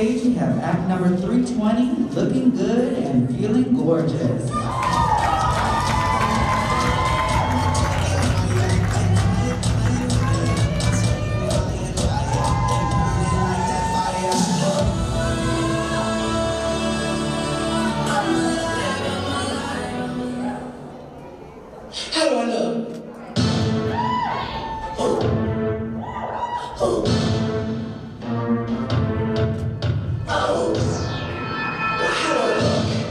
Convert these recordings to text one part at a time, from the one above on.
stage, we have act number 320, Looking Good and Feeling Gorgeous. How do I look? Oh. Oh.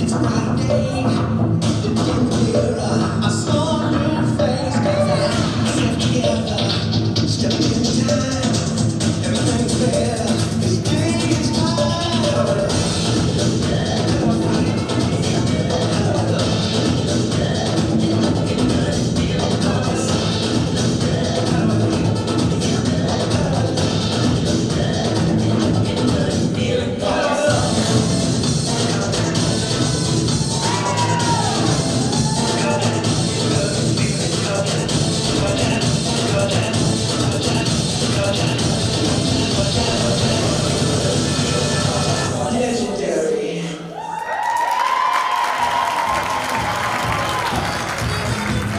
It's a wild day.